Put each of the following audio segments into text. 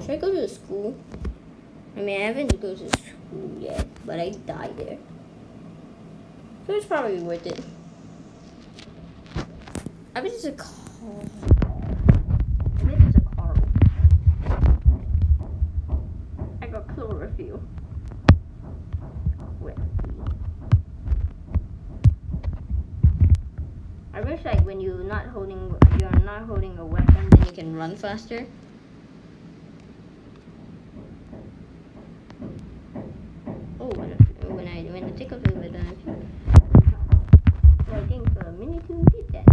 Should I go to the school? I mean, I haven't go to school yet, but I died there. So it's probably worth it. I bet it's a car. I bet it's a car. I got chlorophyll. Where? I wish like when you're not holding you're not holding a can run faster. Oh, when I when I take off the so I think minute you did that.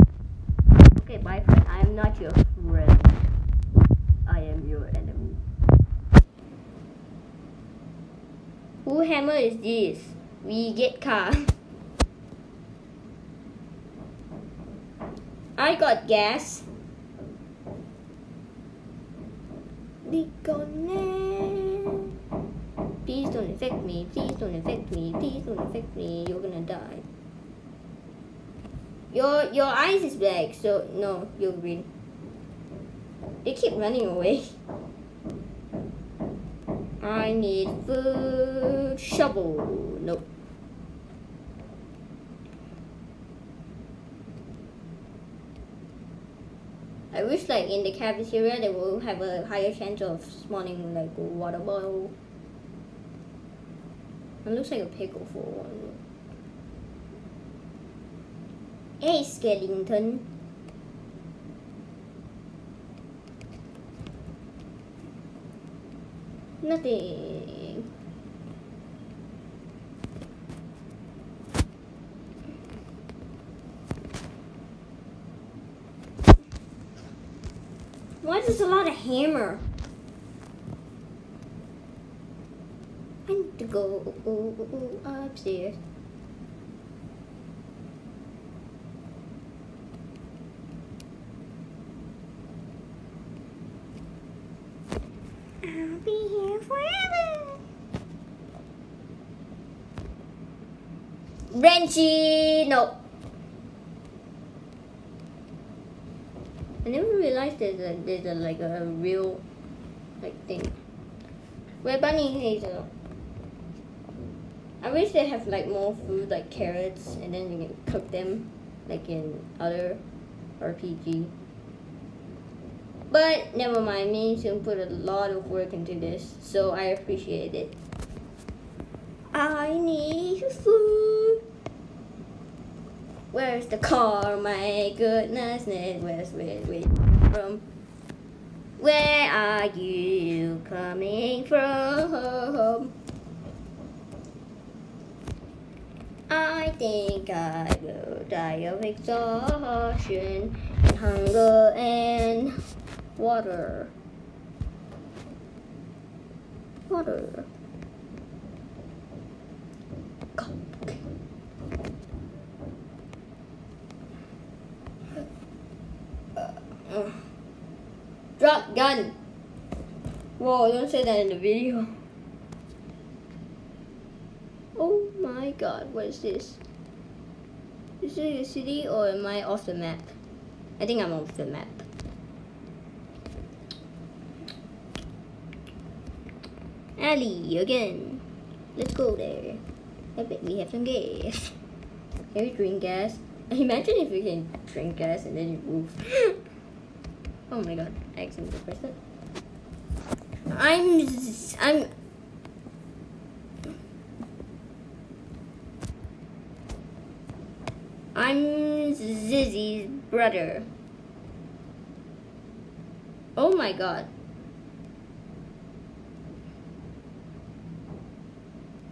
Okay, bye friend. I am not your friend. I am your enemy. Who hammer is this? We get car. I got gas. Please don't infect me. Please don't infect me. Please don't infect me. You're gonna die. Your your eyes is black, so no, you're green. They keep running away. I need food shovel. Nope. I wish like in the cafeteria they will have a higher chance of spawning like water bottle. It looks like a pickle for one. Hey skeleton. Nothing. Why is there a lot of hammer? I need to go upstairs. I'll be here forever. Benchy, no. I never realized there's a there's a like a real like thing. Where bunny hazel. I wish they have like more food like carrots and then you can cook them like in other RPG. But never mind, MiniToon put a lot of work into this, so I appreciate it. I need food. Where's the car? My goodness, where's where where from? Where are you coming from? I think I will die of exhaustion and hunger and water. Water. Go. Uh, drop gun. Whoa, don't say that in the video. Oh my god, what is this? Is this a city or am I off the map? I think I'm off the map. Alley again. Let's go there. I bet we have some gas. Can we drink gas? Imagine if we can drink gas and then you move. oh my god, I accidentally pressed it. I'm I'm I'm Zizzy's brother. Oh my god.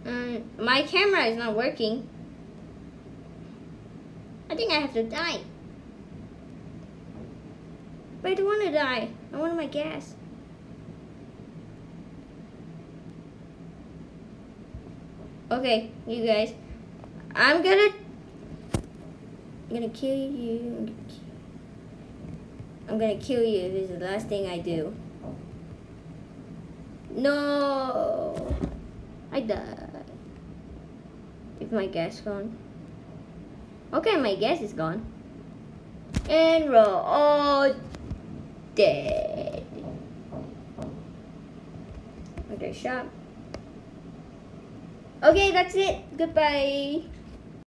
Um, my camera is not working. I think I have to die. But I don't want to die. I want my gas. Okay, you guys. I'm gonna I'm gonna kill you. I'm gonna kill you if it's the last thing I do. No! I died. Is my gas gone? Okay, my gas is gone. And roll. Oh, dead. Okay, shop. Okay, that's it. Goodbye.